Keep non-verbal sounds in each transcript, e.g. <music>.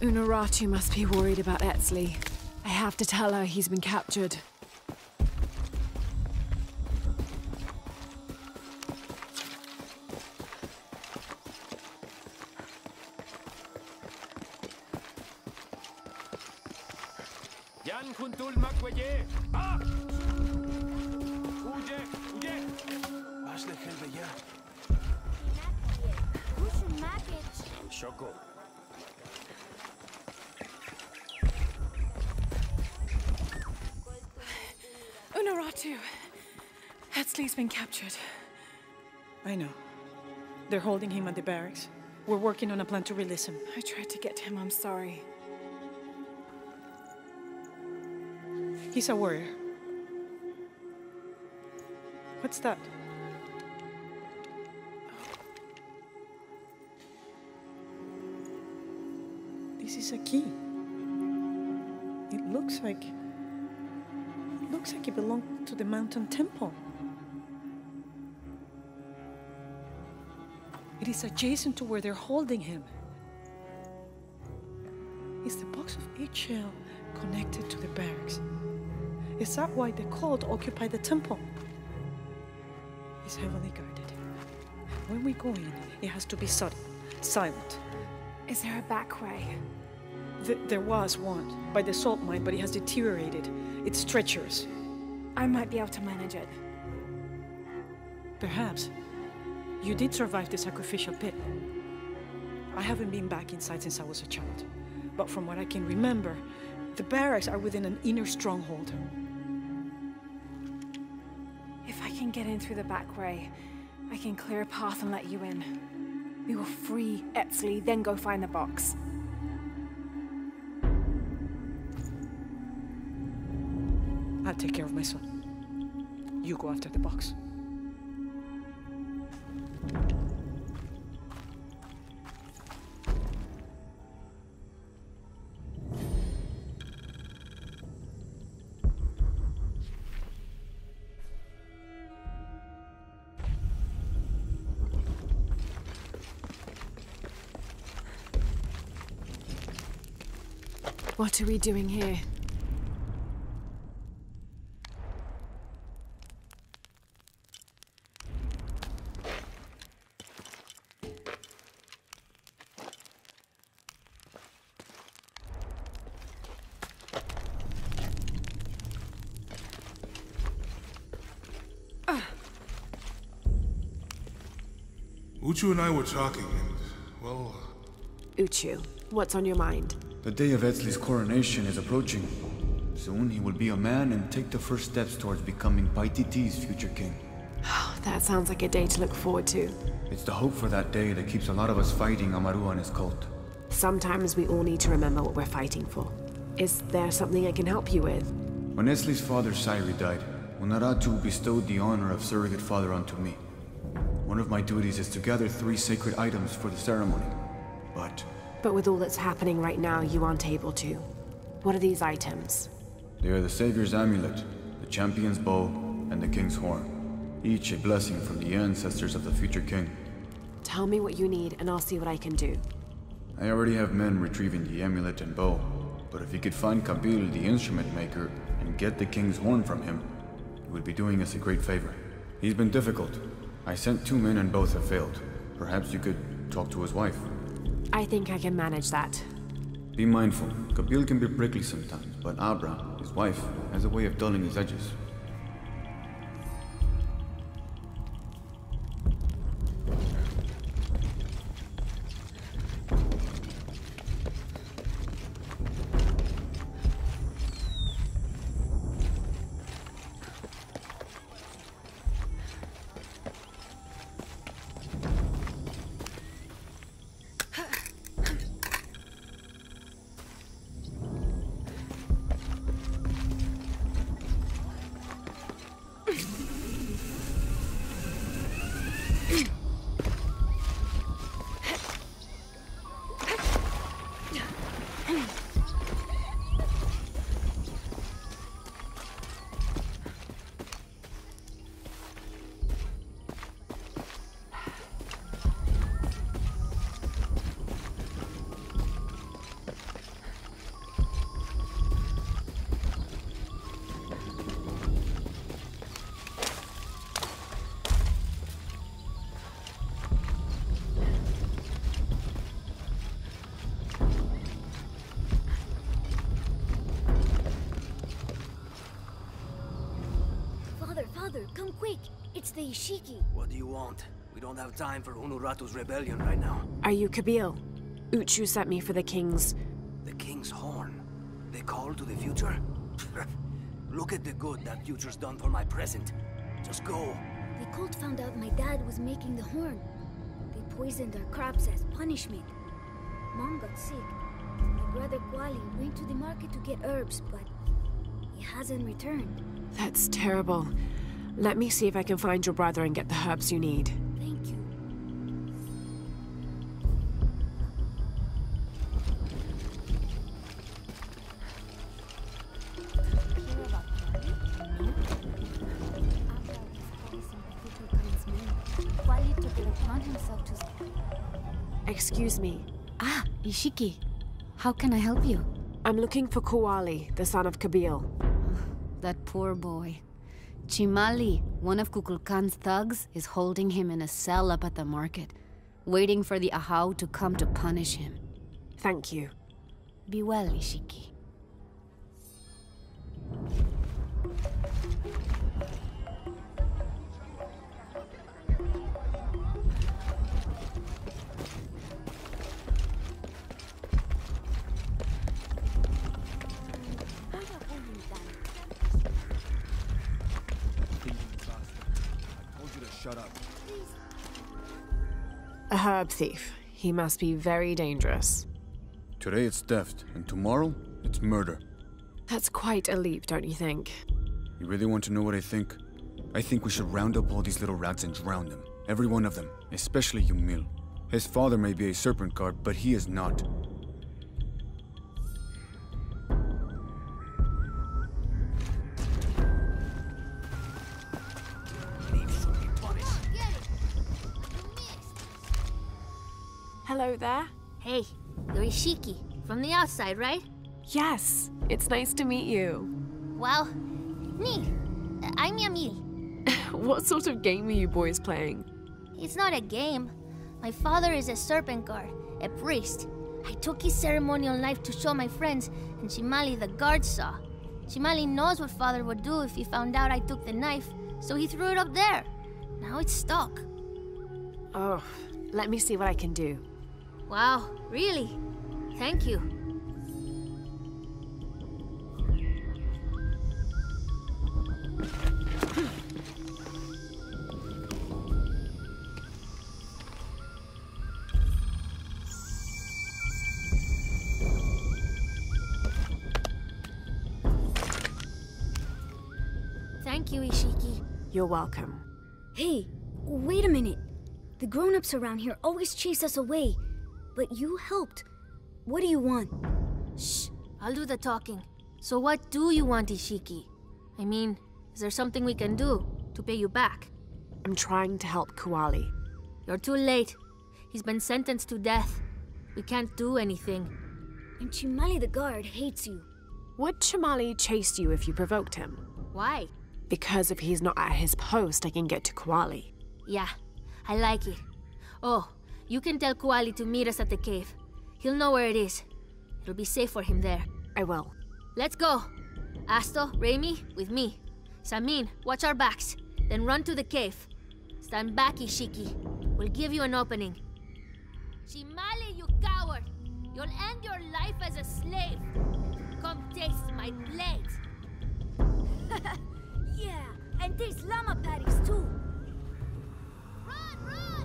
Unuratu must be worried about Etzli. I have to tell her he's been captured. Been captured. I know. They're holding him at the barracks. We're working on a plan to release him. I tried to get to him, I'm sorry. He's a warrior. What's that? This is a key. It looks like. It looks like it belonged to the mountain temple. Is adjacent to where they're holding him. Is the box of Ix Chel connected to the barracks? Is that why the cult occupied the temple? It's heavily guarded. When we go in, it has to be sudden, silent. Is there a back way? Th- there was one by the salt mine, but it has deteriorated. It's treacherous. I might be able to manage it. Perhaps. You did survive the sacrificial pit. I haven't been back inside since I was a child. But from what I can remember, the barracks are within an inner stronghold. If I can get in through the back way, I can clear a path and let you in. We will free Etzli, then go find the box. I'll take care of my son. You go after the box. What are we doing here? Uchu and I were talking, and, well, uh, Uchu, what's on your mind? The day of Etzli's coronation is approaching. Soon he will be a man and take the first steps towards becoming Paititi's future king. Oh, That sounds like a day to look forward to. It's the hope for that day that keeps a lot of us fighting Amaru and his cult. Sometimes we all need to remember what we're fighting for. Is there something I can help you with? When Etzli's father Sairi died, Unuratu bestowed the honor of surrogate father onto me. One of my duties is to gather three sacred items for the ceremony. But But with all that's happening right now, you aren't able to. What are these items? they are the Savior's amulet, the champion's bow, and the king's horn. Each a blessing from the ancestors of the future king. Tell me what you need, and I'll see what I can do. I already have men retrieving the amulet and bow, but if you could find Kabil, the instrument maker, and get the king's horn from him, you would be doing us a great favor. He's been difficult. I sent two men and both have failed. Perhaps you could talk to his wife. I think I can manage that. Be mindful, Kabil can be prickly sometimes, but Abra, his wife, has a way of dulling his edges. We don't have time for Unuratu's rebellion right now. Are you Kabil? Uchu sent me for the king's. The king's horn. The call to the future? <laughs> Look at the good that future's done for my present. Just go. The cult found out my dad was making the horn. They poisoned our crops as punishment. Mom got sick. My brother Kuali went to the market to get herbs, but he hasn't returned. That's terrible. Let me see if I can find your brother and get the herbs you need. Ishiki. How can I help you? I'm looking for Kuali, the son of Kabil. <sighs> That poor boy. Chimali, one of Kukulkan's thugs, is holding him in a cell up at the market, waiting for the Ahau to come to punish him. Thank you. Be well, Ishiki. A herb thief. He must be very dangerous. Today it's theft, and tomorrow it's murder. That's quite a leap, don't you think? You really want to know what I think? I think we should round up all these little rats and drown them. Every one of them, especially Yumil. His father may be a serpent guard, but he is not. Hello there. Hey, you're Ishiki. From the outside, right? Yes, it's nice to meet you. Well, me. Uh, I'm Yamil. <laughs> What sort of game are you boys playing? It's not a game. My father is a serpent guard, a priest. I took his ceremonial knife to show my friends, and Shimali the guard saw. Shimali knows what father would do if he found out I took the knife, so he threw it up there. Now it's stuck. Oh, let me see what I can do. Wow, really? Thank you. Thank you, Ishiki. You're welcome. Hey, wait a minute. The grown-ups around here always chase us away. But you helped. What do you want? Shh, I'll do the talking. So what do you want, Ishiki? I mean, is there something we can do to pay you back? I'm trying to help Kuali. You're too late. He's been sentenced to death. We can't do anything. And Chimali the guard hates you. Would Chimali chase you if you provoked him? Why? Because if he's not at his post, I can get to Kuali. Yeah, I like it. Oh, you can tell Kuali to meet us at the cave. He'll know where it is. It'll be safe for him there. I will. Let's go. Asto, Raimi, with me. Samin, watch our backs. Then run to the cave. Stand back, Ishiki. We'll give you an opening. Shimali, you coward! You'll end your life as a slave. Come taste my blades. <laughs> yeah, and taste llama patties too. Run, run!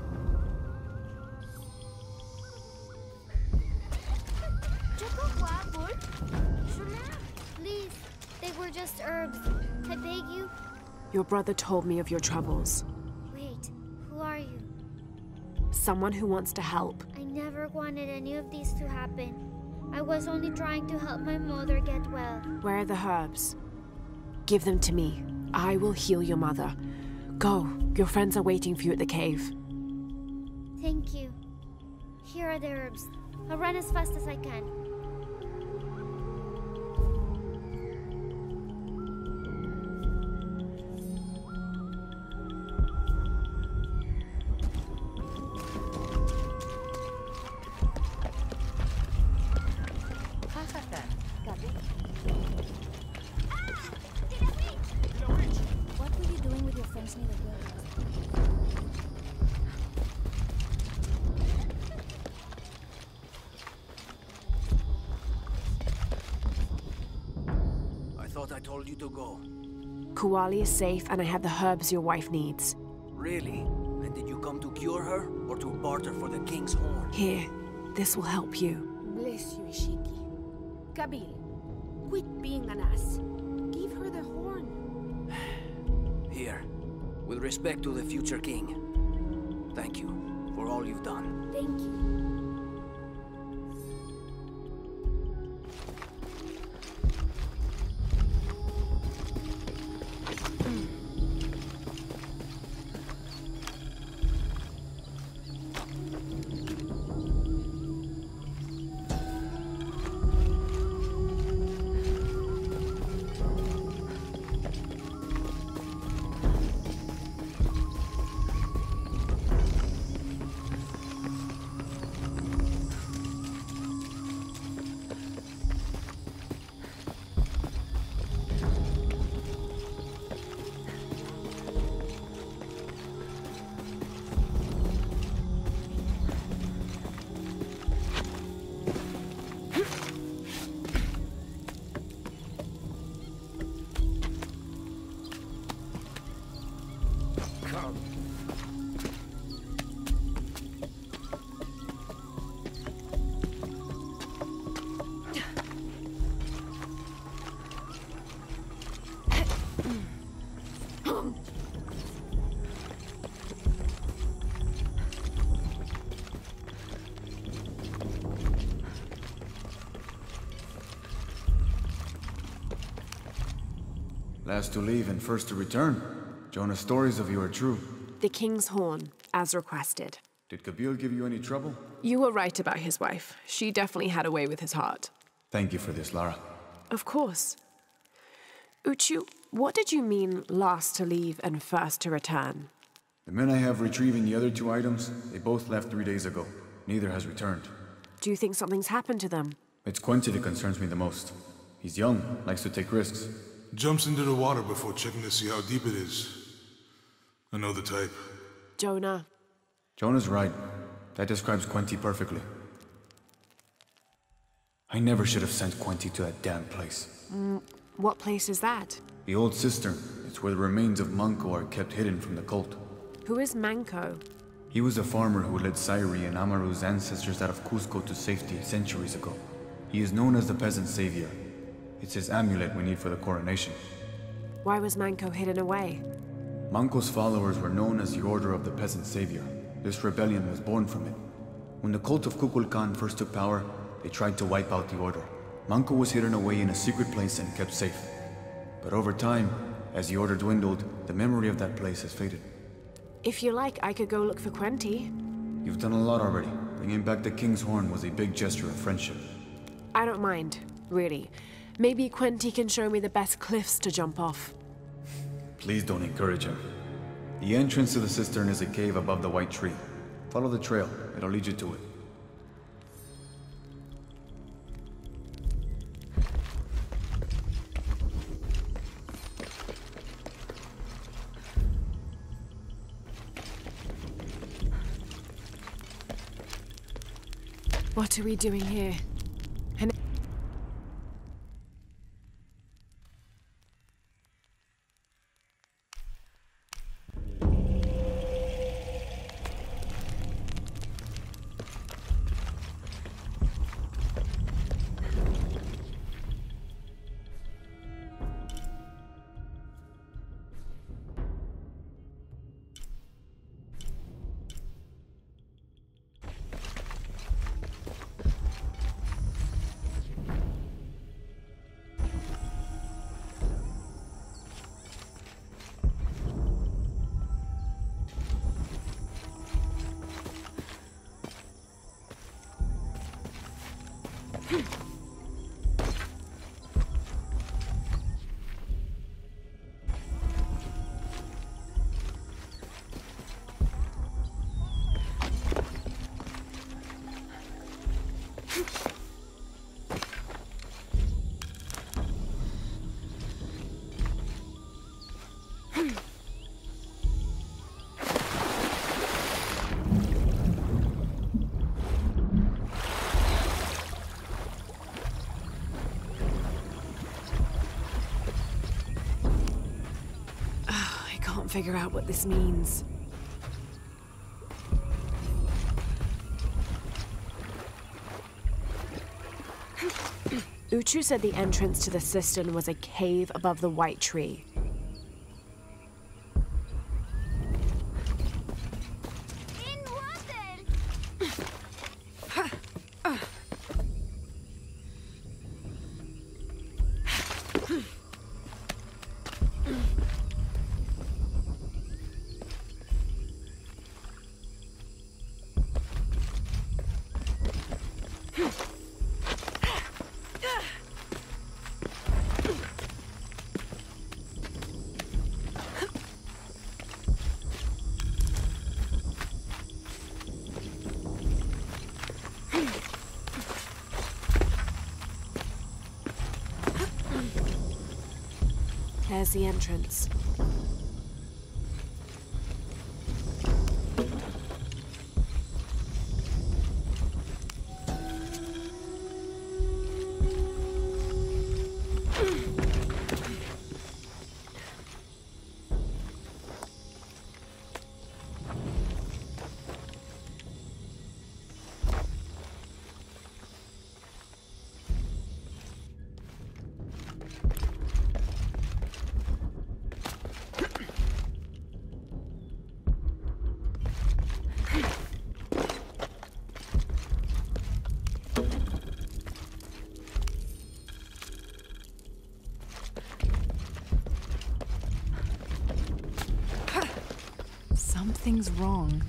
Please, they were just herbs. I beg you. Your brother told me of your troubles. Wait, who are you? Someone who wants to help. I never wanted any of these to happen. I was only trying to help my mother get well. Where are the herbs? Give them to me. I will heal your mother. Go. Your friends are waiting for you at the cave. Thank you. Here are the herbs. I'll run as fast as I can. Kuali is safe, and I have the herbs your wife needs. Really? And did you come to cure her, or to barter for the king's horn? Here, this will help you. Bless you, Ishiki. Kabil, quit being an ass. Give her the horn. <sighs> Here, with respect to the future king. Thank you for all you've done. Thank you. Last to leave and first to return. Jonah's stories of you are true. The King's Horn, as requested. Did Kabil give you any trouble? You were right about his wife. She definitely had a way with his heart. Thank you for this, Lara. Of course. Uchu, what did you mean last to leave and first to return? The men I have retrieving the other two items, they both left three days ago. Neither has returned. Do you think something's happened to them? It's Quincy that concerns me the most. He's young, likes to take risks. Jumps into the water before checking to see how deep it is. I know the type. Jonah. Jonah's right. That describes Quinty perfectly. I never should have sent Quinty to that damn place. Mm, what place is that? The old cistern. It's where the remains of Manco are kept hidden from the cult. Who is Manco? He was a farmer who led Sairi and Amaru's ancestors out of Cusco to safety centuries ago. He is known as the peasant savior. It's his amulet we need for the coronation. Why was Manco hidden away? Manco's followers were known as the Order of the Peasant Savior. This rebellion was born from it. When the cult of Kukulkan first took power, they tried to wipe out the Order. Manco was hidden away in a secret place and kept safe. But over time, as the Order dwindled, the memory of that place has faded. If you like, I could go look for Quenti. You've done a lot already. Bringing back the King's Horn was a big gesture of friendship. I don't mind, really. Maybe Quenti can show me the best cliffs to jump off. Please don't encourage him. The entrance to the cistern is a cave above the white tree. Follow the trail, it'll lead you to it. What are we doing here? Figure out what this means. <clears throat> Uchu said the entrance to the cistern was a cave above the white tree. The entrance. Something's wrong.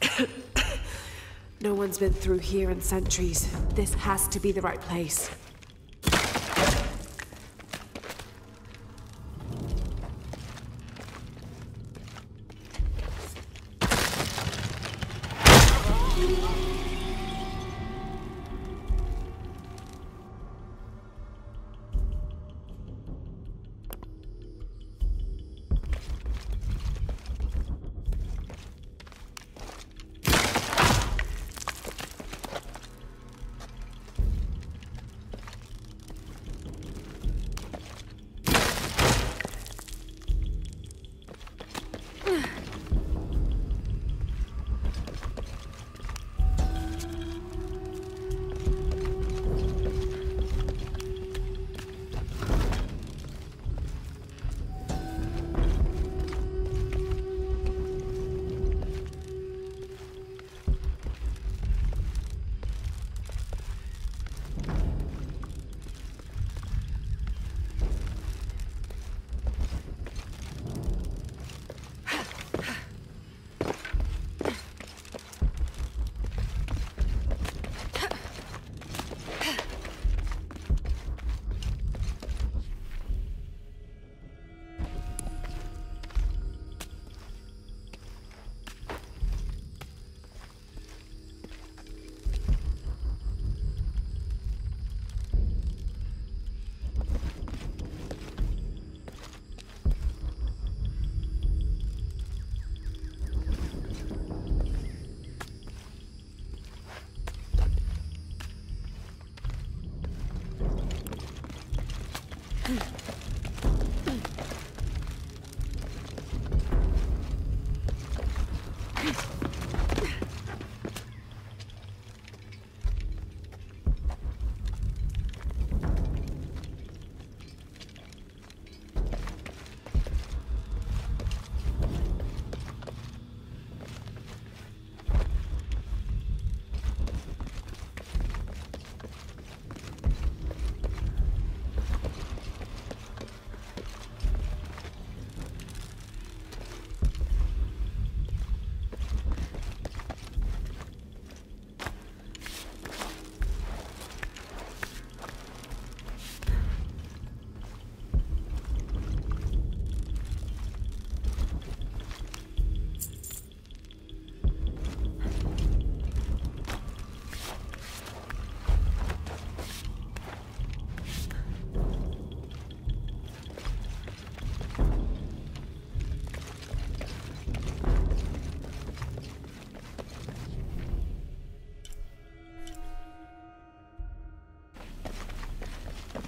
<coughs> No one's been through here in centuries. This has to be the right place.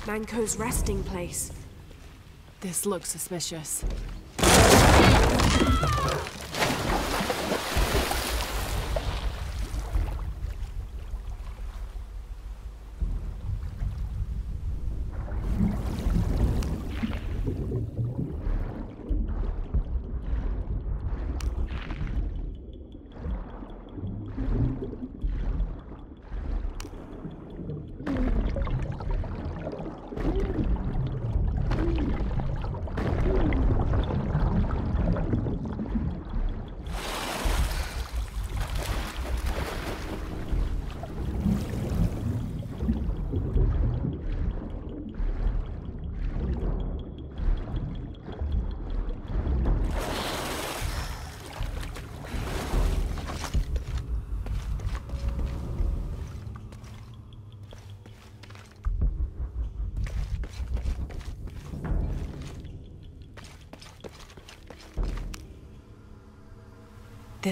Manco's resting place. This looks suspicious.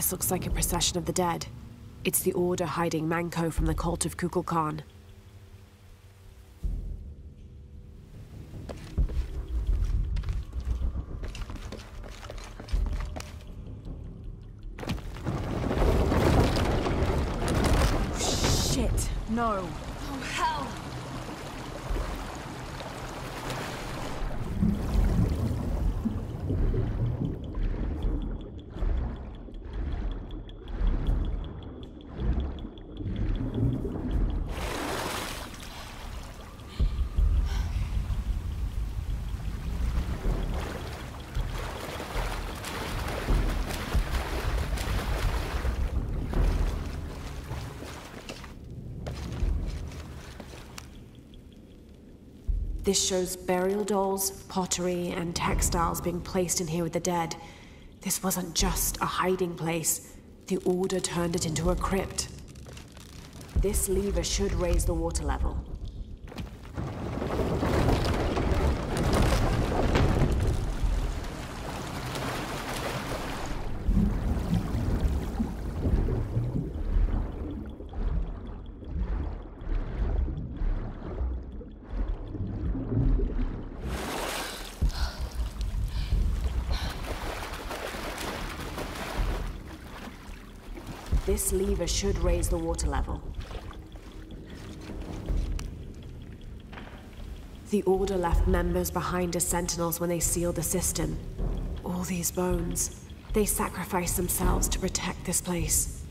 This looks like a procession of the dead. It's the Order hiding Manco from the cult of Kukulkan. Shit, no. Oh, hell! This shows burial dolls, pottery, and textiles being placed in here with the dead. This wasn't just a hiding place. The Order turned it into a crypt. This lever should raise the water level. Lever should raise the water level. The Order left members behind as sentinels when they sealed the cistern. All these bones. They sacrificed themselves to protect this place.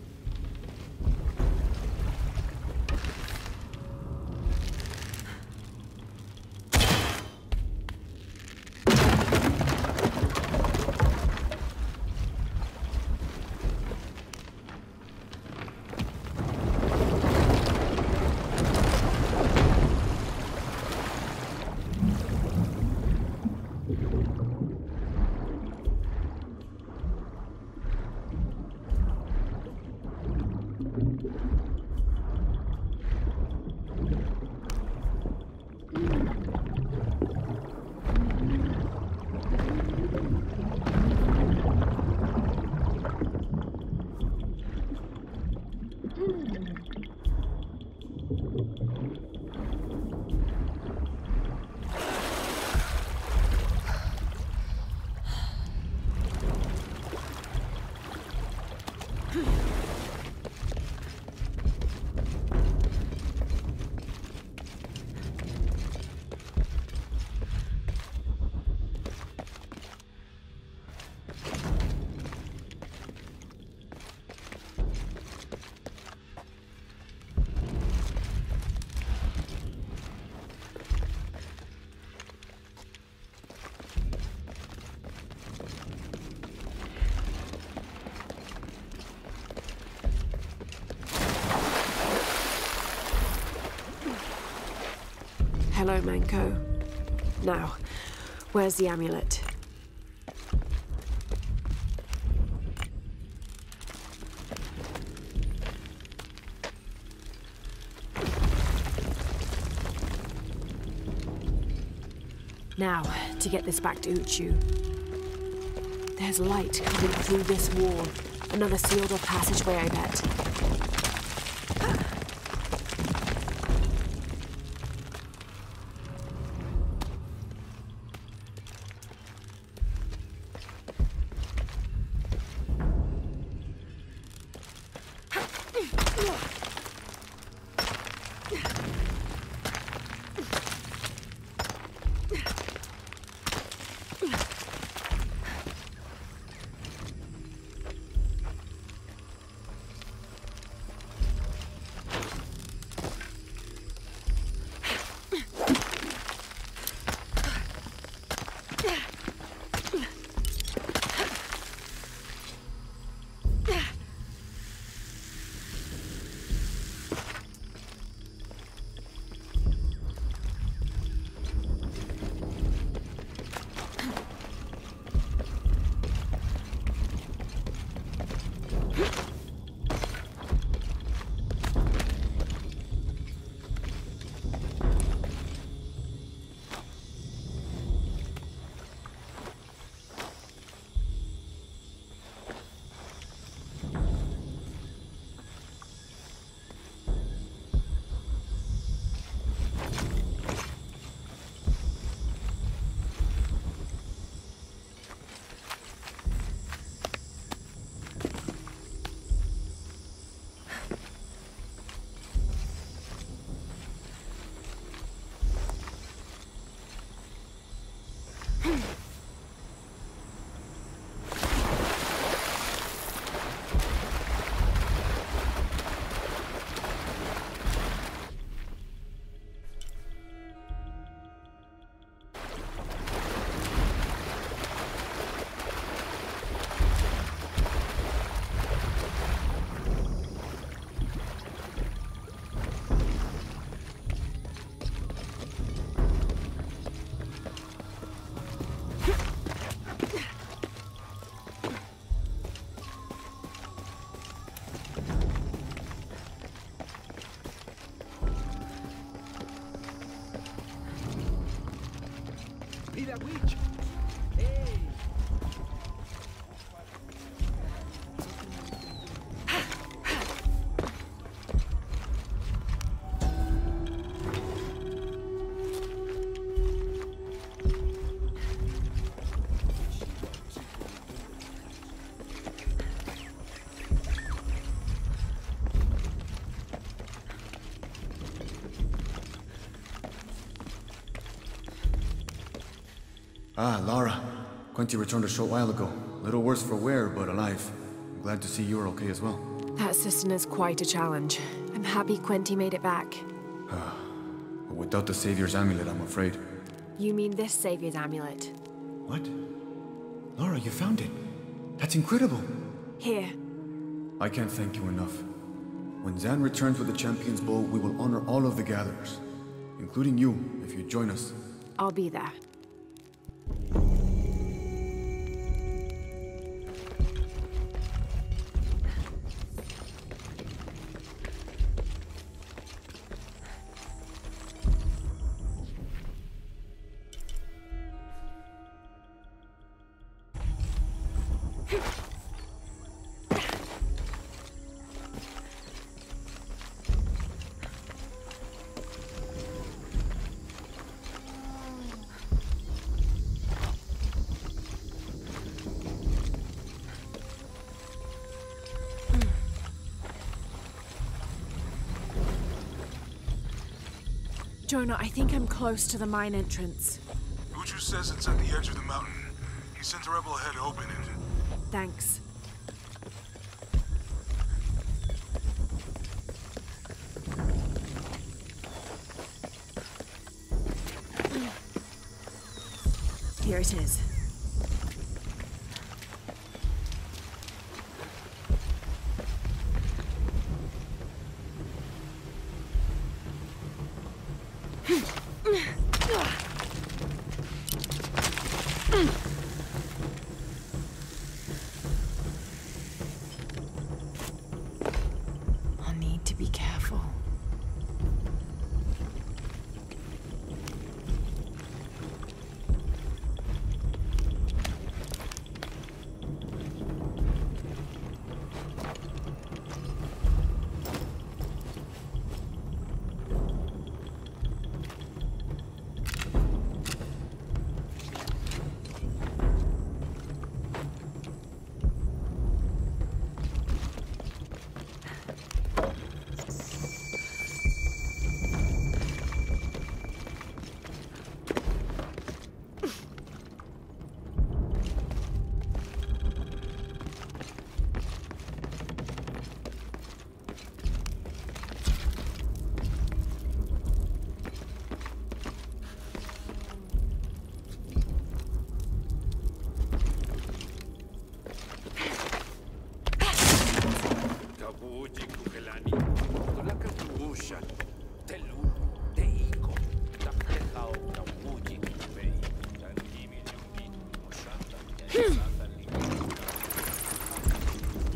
Manco. Now, where's the amulet? Now, to get this back to Uchu. There's light coming through this wall. Another sealed off passageway, I bet. Ah, Lara. Quincy returned a short while ago. Little worse for wear, but alive. I'm glad to see you're okay as well. That cistern is quite a challenge. I'm happy Quenty made it back. But without the Savior's amulet, I'm afraid. You mean this Savior's amulet? What? Lara, you found it. That's incredible. Here. I can't thank you enough. When Zan returns with the Champion's Bow, we will honor all of the gatherers. Including you, if you join us. I'll be there. Jonah, I think I'm close to the mine entrance. Uchu says it's at the edge of the mountain. He sent a rebel ahead to open it. Thanks. Here it is.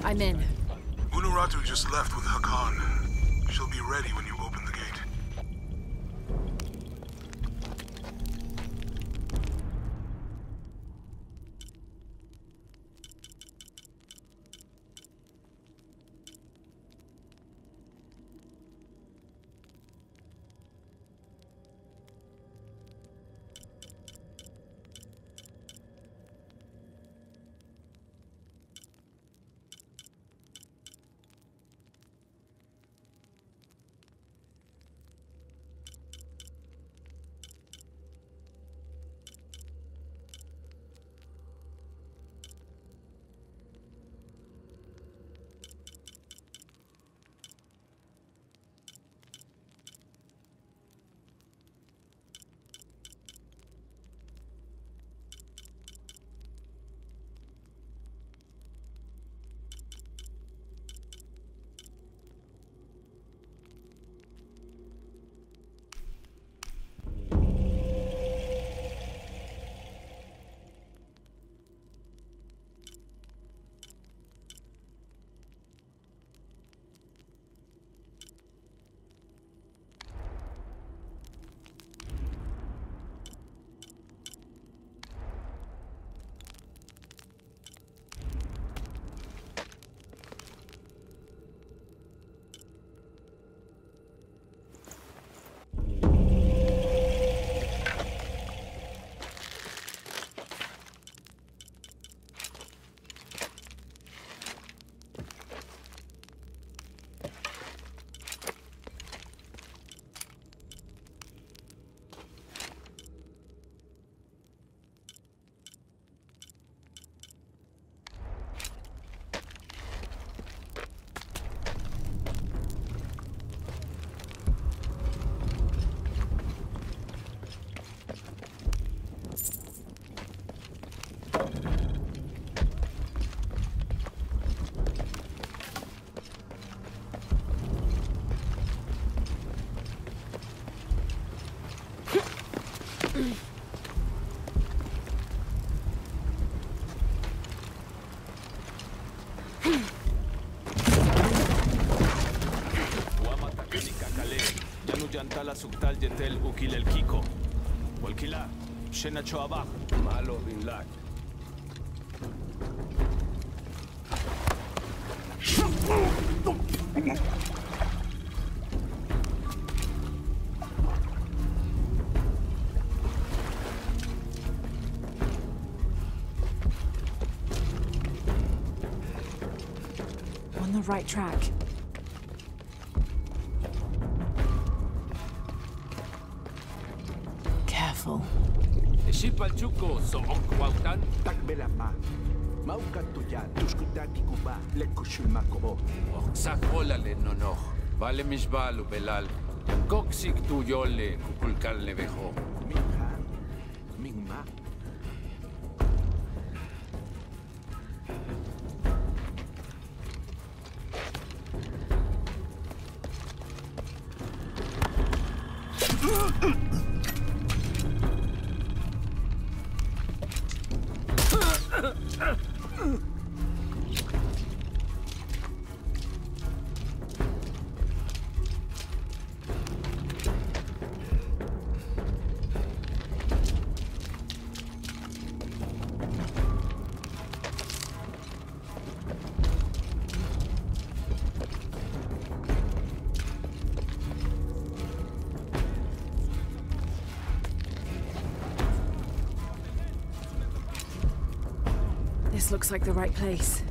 I'm in. Unuratu just left with Hakan. She'll be ready when you subtal yetel ukil el kiko. Walkila, shena choabach, malo bin lak. On the right track. Sacolale nono, vale misbalu belal, em coxic tuyole, cuculcal nevejo. Mingma. Ugh! Looks like the right place.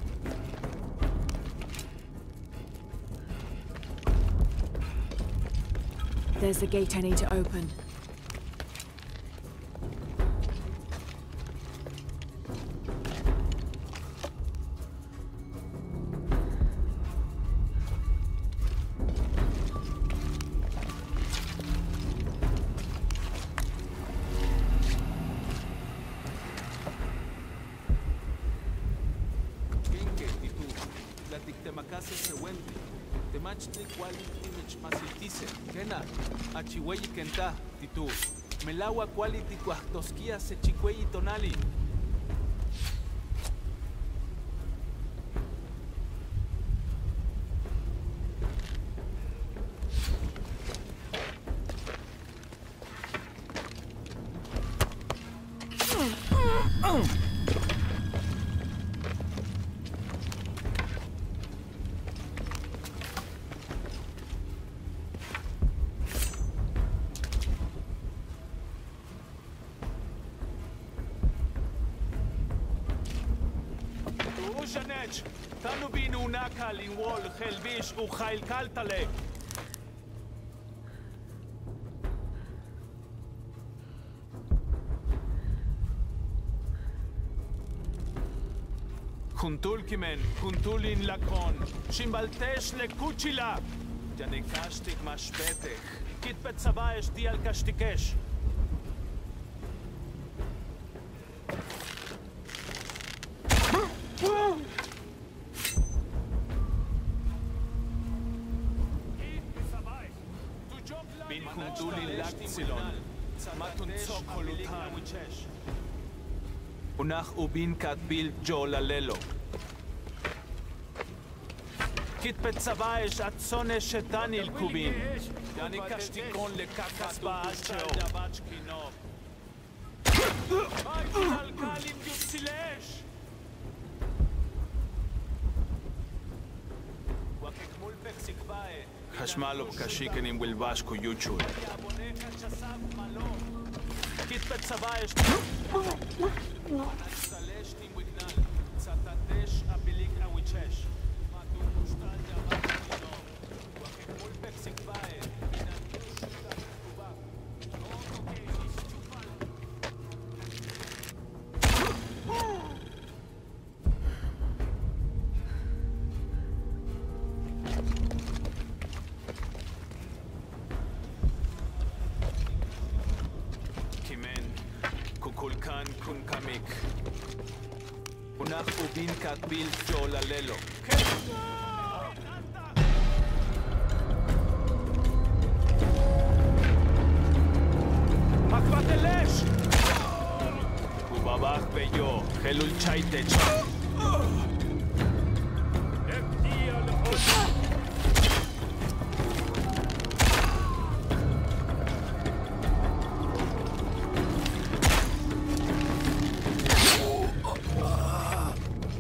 There's the gate I need to open. Kuntulkimen, Kuntulin Lakon, Shimbaltesh Lekuchila, Janekashtik Mashpetech, Kitpetzava Eshdial Kashtikech. ובין כתביל ג'ו לללו. כתפצבאש עצונה שתניל קובין. דני קשתיקון לקקס באש דבץ' קינוב. קלקלים יוצילש! חשמל לא ובקשיקנים בלבש קויוצ'וי. כתפצבאש... 挺好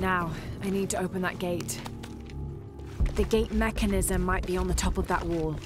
Now, I need to open that gate. The gate mechanism might be on the top of that wall.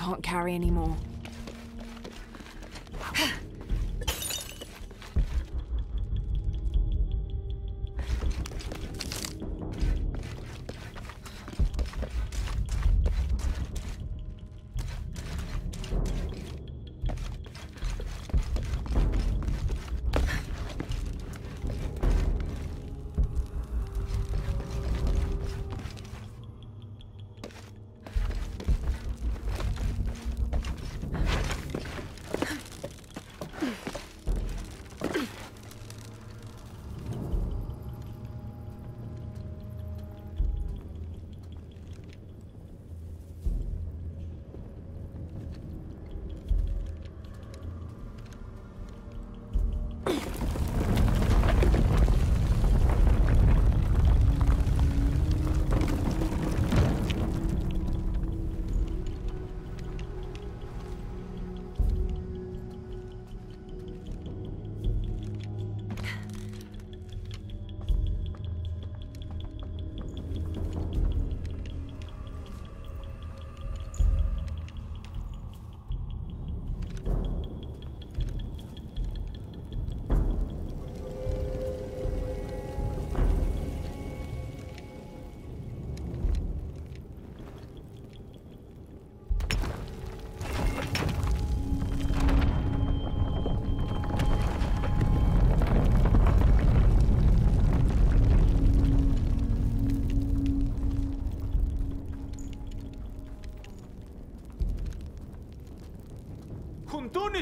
Can't carry anymore. Huntuni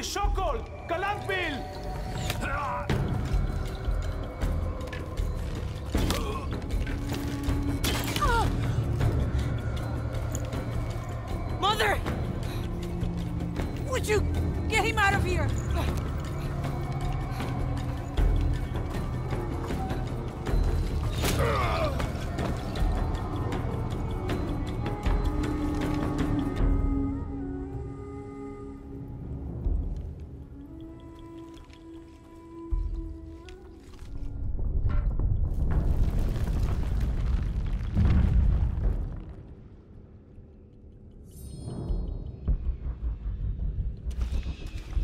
Shokol! Kalakbil!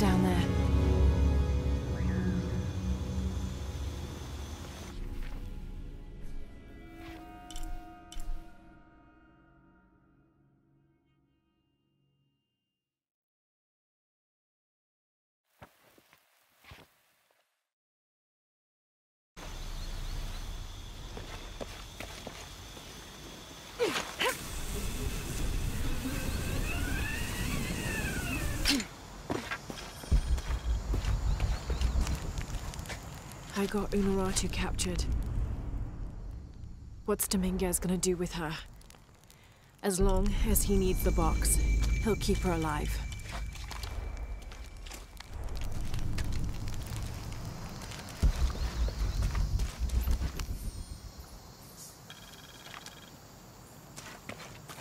Down there. I got Unuratu captured. What's Dominguez gonna do with her? As long as he needs the box, he'll keep her alive.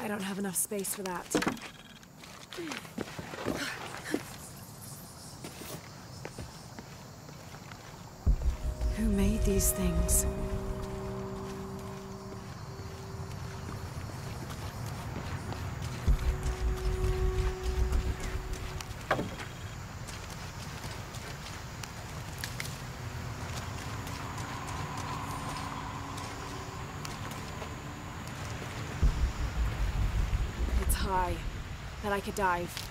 I don't have enough space for that. Who made these things? It's high, that I could dive.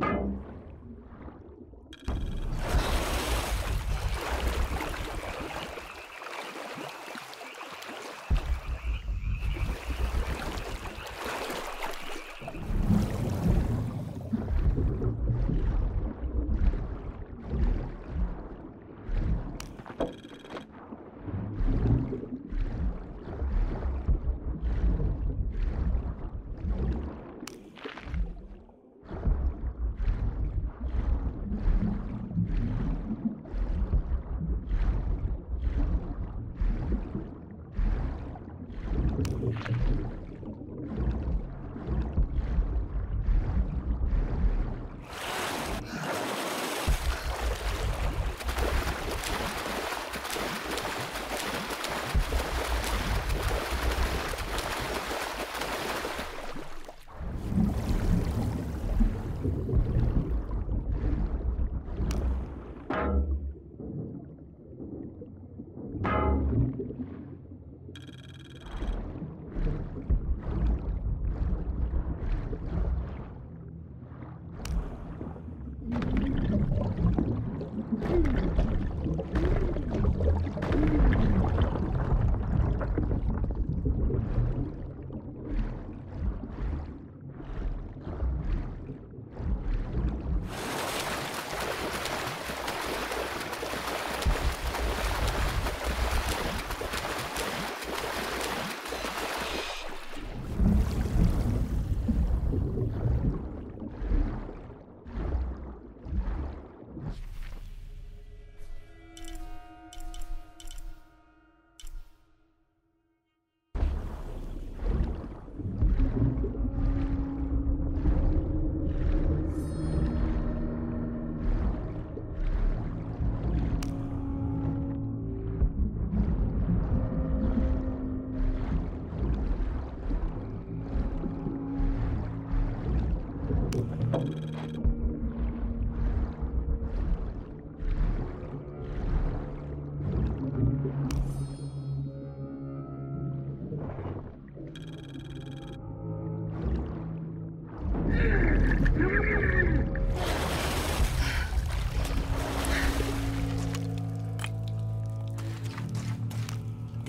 で。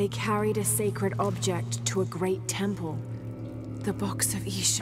They carried a sacred object to a great temple. The box of Ish.